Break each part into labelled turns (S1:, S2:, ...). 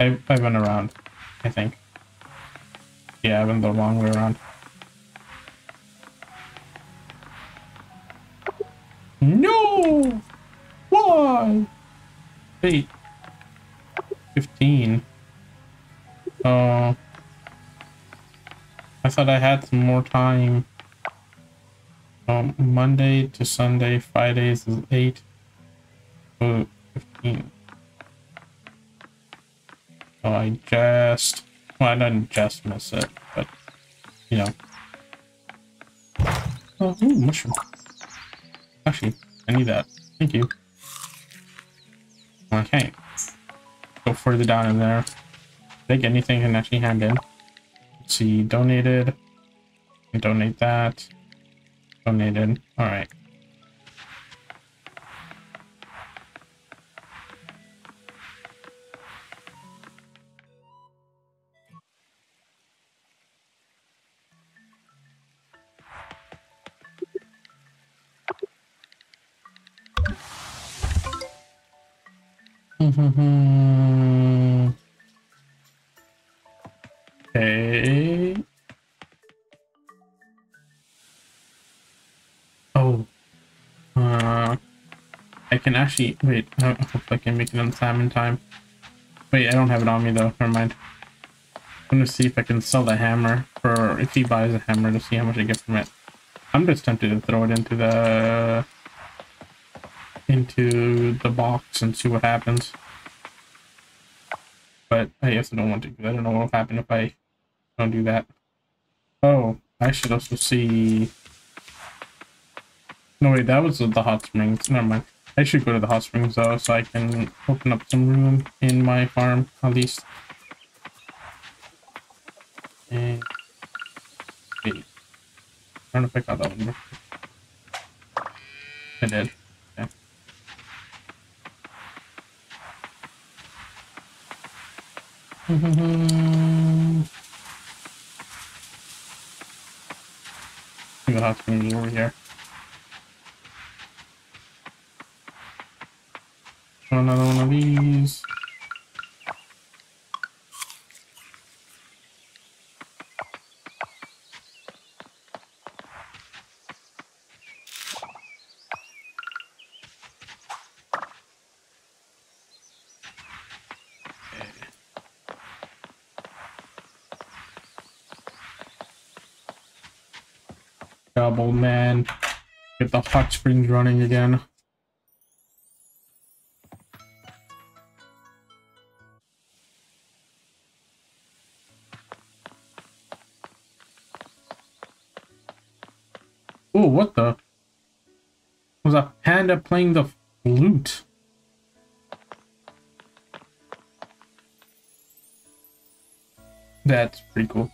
S1: I, I went around, I think. Yeah, I went the wrong way around. No! Why? Wait. 15. Oh. I thought I had some more time. Um, Monday to Sunday, Fridays is 8. So 15. So I just, well, I didn't just miss it, but, you know. Oh, ooh, mushroom. Actually, I need that. Thank you. Okay. Go further down in there. Think anything can actually hand in. Let's see, donated. Donate that. Donated. Alright. Okay. Oh. Uh, I can actually wait. I hope I can make it on time time. Wait, I don't have it on me though. Never mind. I'm gonna see if I can sell the hammer for if he buys a hammer to see how much I get from it. I'm just tempted to throw it into the into the box and see what happens. But I also don't want to I don't know what will happen if I don't do that. Oh, I should also see. No wait, that was the hot springs. Never mind. I should go to the hot springs though, so I can open up some room in my farm at least. And wait, I don't know if I got that one. I did. The hot springs over here. Another one of these. Job, old man. Get the hot springs running again. Oh, what the? Was a panda playing the flute? That's pretty cool.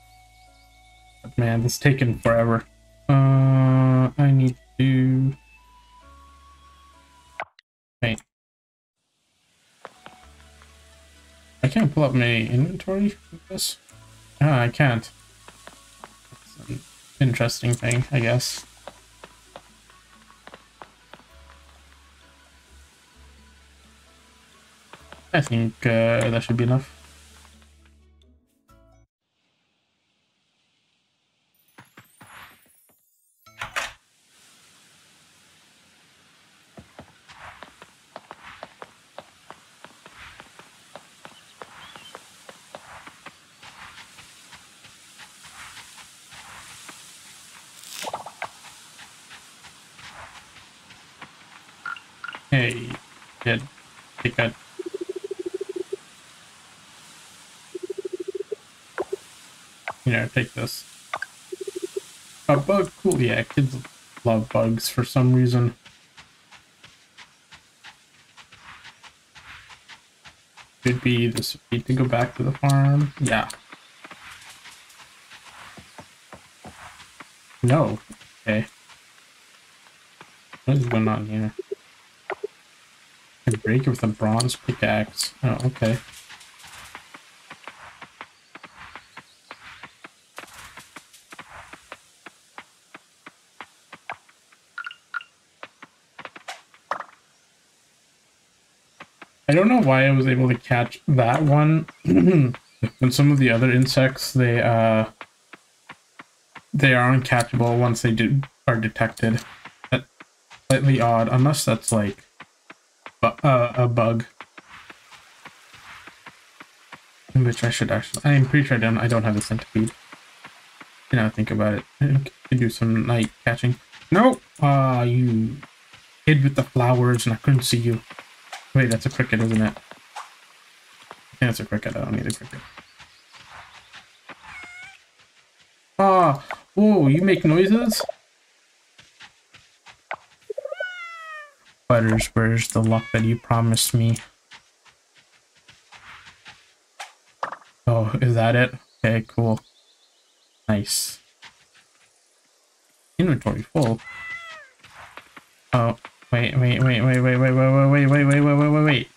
S1: Man, this taking forever. Uh, I need to... Wait. I can't pull up my inventory with this? Ah, I can't. That's an interesting thing, I guess. I think uh, that should be enough. Hey, kid, take that. You know, take this. A bug, cool. Yeah, kids love bugs for some reason. Could be this. Need to go back to the farm. Yeah. No. Okay. What is going on here? can break it with a bronze pickaxe. Oh, okay. I don't know why I was able to catch that one. and some of the other insects, they uh they are uncatchable once they do are detected. That's slightly odd, unless that's like uh, a bug. Which I should actually I'm pretty sure I don't I don't have a centipede. You know, think about it. I could do some night catching. No! Ah, uh, you hid with the flowers and I couldn't see you. Wait, that's a cricket, isn't it? Yeah, it's a cricket. I don't need a cricket. Ah! Whoa, you make noises? Butters, where's the luck that you promised me? Oh, is that it? Okay, cool. Nice. Inventory full. Oh, wait, wait, wait, wait, wait, wait, wait, wait, wait, wait, wait, wait, wait, wait, wait.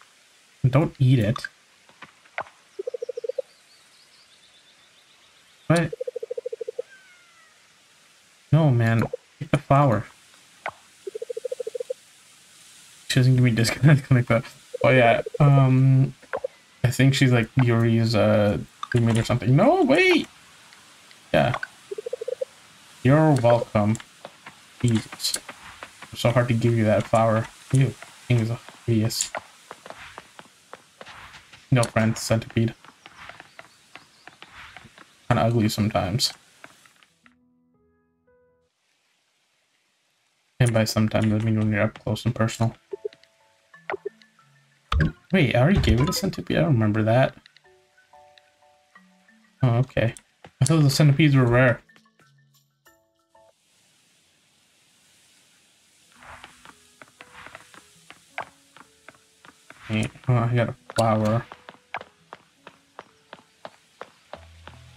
S1: Don't eat it. What? No, man. Eat the flower. She doesn't give me disconnect like that. Oh yeah, um, I think she's like Yuri's uh teammate or something. No, wait. Yeah. You're welcome. Jesus. So hard to give you that flower. You thing is hideous. No friend, centipede. Kinda ugly sometimes. And by sometimes I mean when you're up close and personal. Wait, I already gave it a centipede? I don't remember that. Oh, okay. I thought the centipedes were rare. Oh, I got a flower.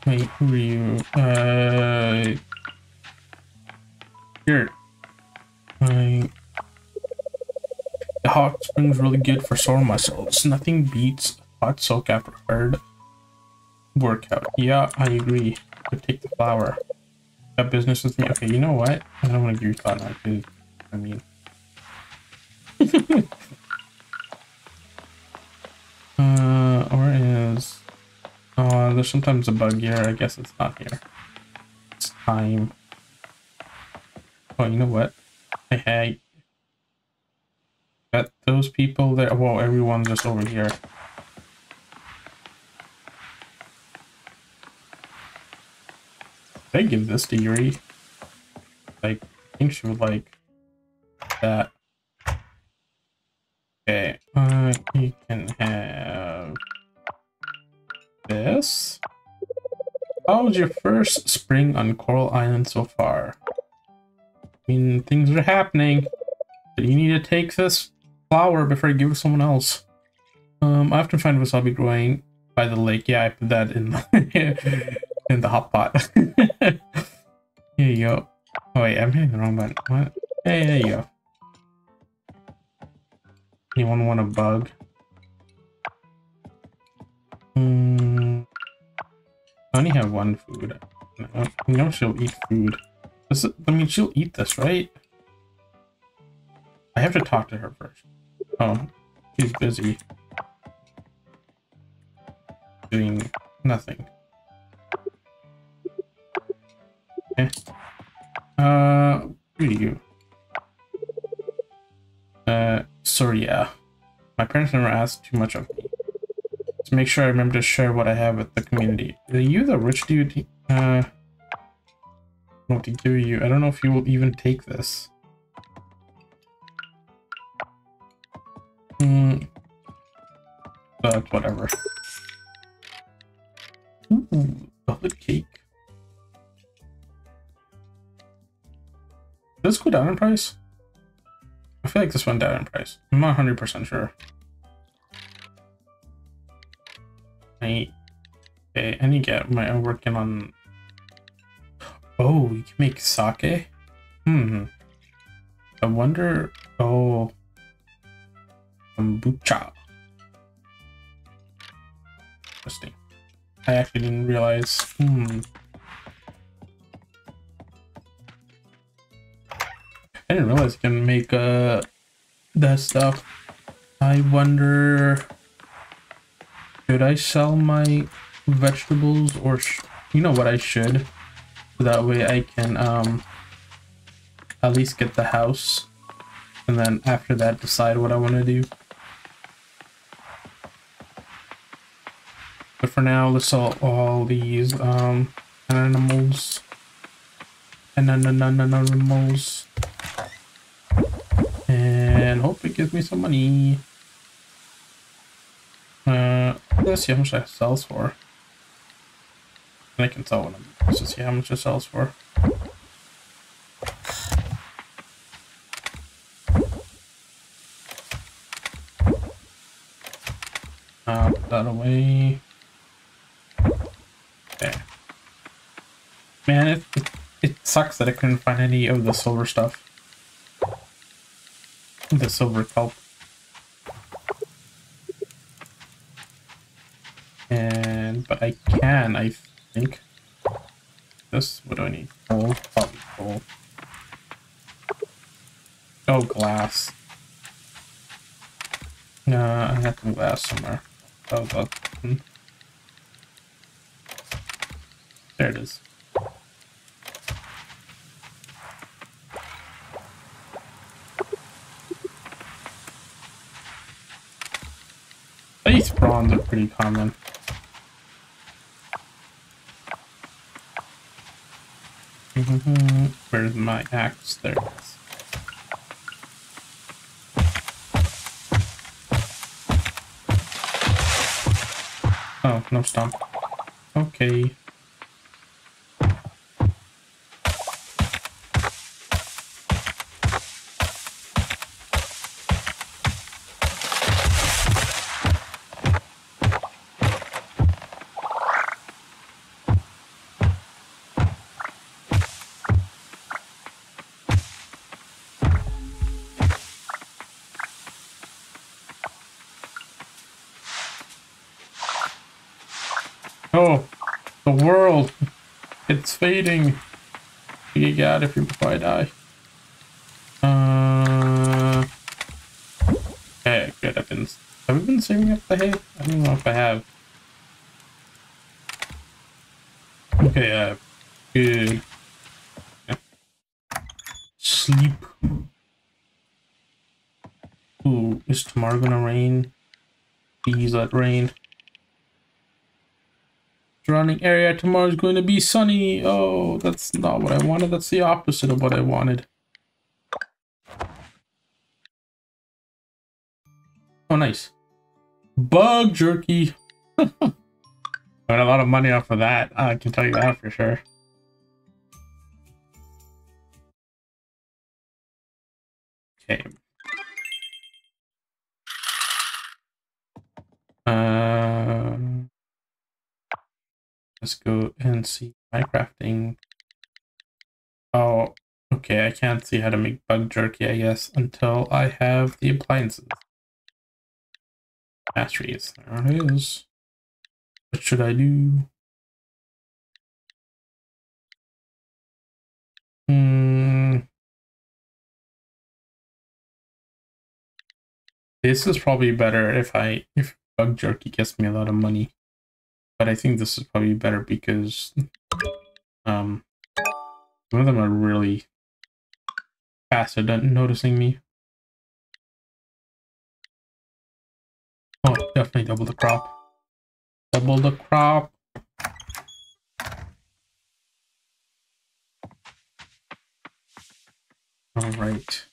S1: Wait, who are you? Uh... Here. I... The hot spring's really good for sore muscles. Nothing beats hot soak after hard workout. Yeah, I agree. But take the flower. That business with me. Okay, you know what? I don't want to give you thought I mean. is? Oh, there's sometimes a bug here. I guess it's not here. It's time. Oh, you know what? Hey, hey. Got those people there. Whoa, everyone's just over here. I give this to Yuri? Like, I think she would like that. Okay, uh, you can have this. How was your first spring on Coral Island so far? I mean, things are happening. But you need to take this flower before you give it to someone else. Um, I often find wasabi growing by the lake. Yeah, I put that in the, in the hot pot. Here you go. Oh wait, I'm hitting the wrong button. What? Hey, there you go. Anyone want a bug? Hmm. I only have one food. You know she'll eat food. This is, I mean, she'll eat this, right? I have to talk to her first. Oh, she's busy. Doing nothing. Okay. Uh, who are you? Uh, sorry, yeah. My parents never asked too much of me. To make sure I remember to share what I have with the community. Are you the rich dude? Uh, what to give you. I don't know if you will even take this. Hmm. But whatever. Ooh, chocolate cake. Does this go down in price? I feel like this went down in price. I'm not 100% sure. Okay, I need to get my, I'm working on, oh, you can make sake? Hmm. I wonder, oh, kombucha. Interesting. I actually didn't realize, hmm. I didn't realize you can make uh that stuff. I wonder Should I sell my vegetables or you know what I should? that way I can um at least get the house and then after that decide what I want to do. But for now, let's sell all these um animals and animals and hope it gives me some money. Uh, let's see how much that sells for. And I can tell when I'm just see how much it sells for. Uh, put that away. Okay. Man, it, it, it sucks that I couldn't find any of the silver stuff. The silver kelp. But I can, I think. This, what do I need? Coal? Probably coal. Oh, glass. No, I have some glass somewhere. Oh, that. Hmm. There it is. These prawns are pretty common. Mm-hmm. Where's my axe? There it is. Oh, no stump. Okay. Oh, the world. It's fading. You get out if you before I die. Uh, okay, good. I've been. Have I been saving up the hay? I don't know if I have. Okay, uh, good. Yeah. Sleep. Ooh, is tomorrow gonna rain? Please let rain surrounding area tomorrow is going to be sunny. Oh, that's not what I wanted. That's the opposite of what I wanted. Oh, nice. Bug jerky. I got a lot of money off of that. I can tell you that for sure. Okay. Uh... Let's go and see my crafting. Oh, okay, I can't see how to make bug jerky, I guess, until I have the appliances. Masteries, there it is. What should I do? Hmm. This is probably better if I if bug jerky gets me a lot of money but I think this is probably better because um, some of them are really fast at noticing me. Oh, definitely double the crop. Double the crop. All right.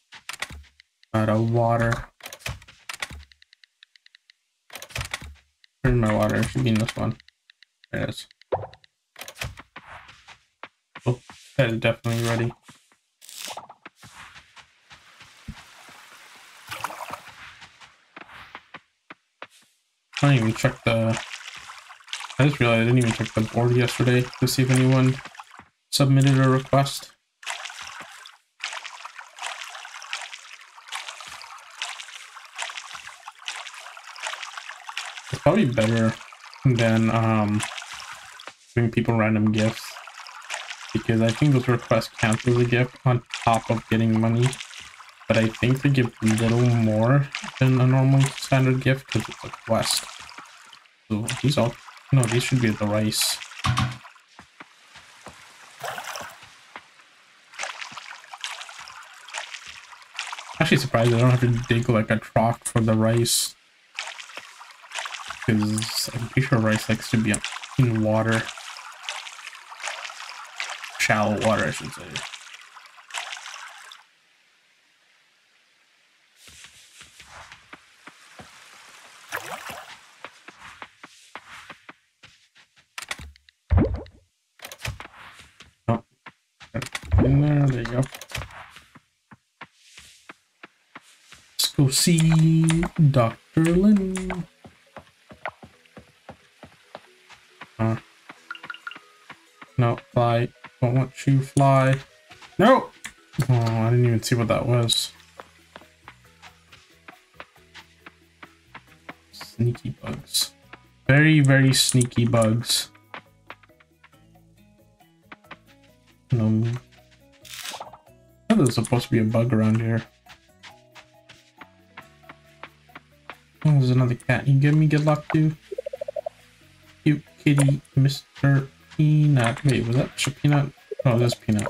S1: Out of water. Where's my water? It should be in this one. Is. Oh, that is definitely ready. I didn't even check the... I just realized I didn't even check the board yesterday to see if anyone submitted a request. It's probably better than um, giving people random gifts. Because I think those requests count as a gift on top of getting money. But I think they give a little more than a normal standard gift because it's a quest. So these all no, these should be the rice. Actually surprised I don't have to dig like a trough for the rice. Because I'm pretty sure rice likes to be in water. Shallow water, I should say. Oh, in there, there you go. Let's go see Dr. Lin. Uh, no, fly. Don't want you fly. No! Oh, I didn't even see what that was. Sneaky bugs. Very, very sneaky bugs. No. Oh, there's supposed to be a bug around here. Oh, there's another cat. You give me good luck too. Cute kitty, Mr. Peanut. Wait, was that Mr. Peanut? Oh, that's Peanut.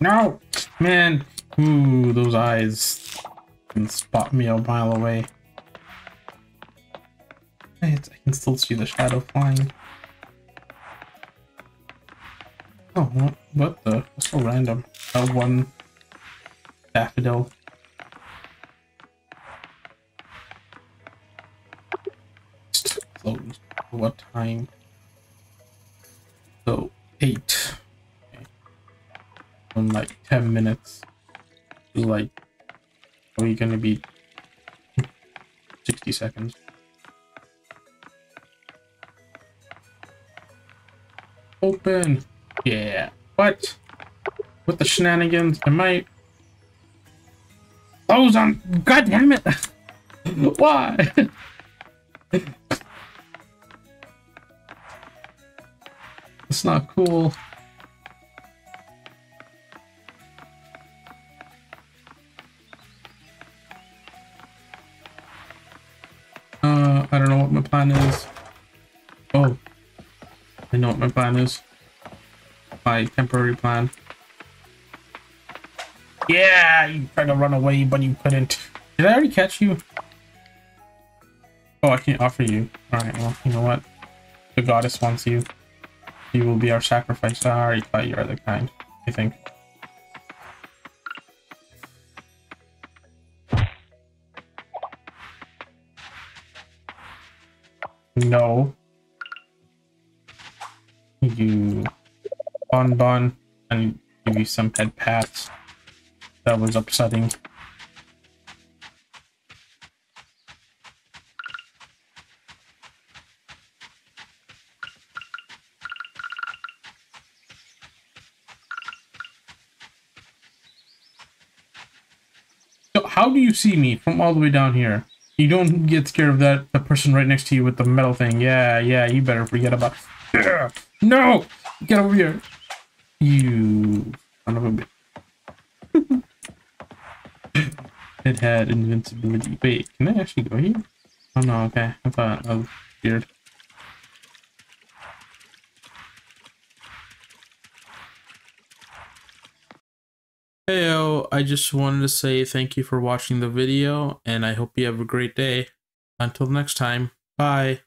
S1: No! Man! Ooh, those eyes can spot me a mile away. I can still see the shadow flying. Oh, what, what the? That's so random. That one daffodil. Closed. What time? So, 8. Okay. In like 10 minutes. Like, are we gonna be 60 seconds? Open. Yeah. What? What the shenanigans? I? Close on. God damn it! Why? it's not cool. My plan is. Oh. I know what my plan is. My temporary plan. Yeah, you tried to run away, but you couldn't. Did I already catch you? Oh, I can't offer you. Alright, well, you know what? The goddess wants you. You will be our sacrifice. I already thought you are the kind, I think. Bon bon and give you some head pats. That was upsetting. So how do you see me from all the way down here? You don't get scared of that the person right next to you with the metal thing. Yeah, yeah, you better forget about No! Get over here. You son of a bitch. it had invincibility. Wait, can I actually go here? Oh no, okay. I thought I was weird. Heyo, I just wanted to say thank you for watching the video, and I hope you have a great day. Until next time, bye.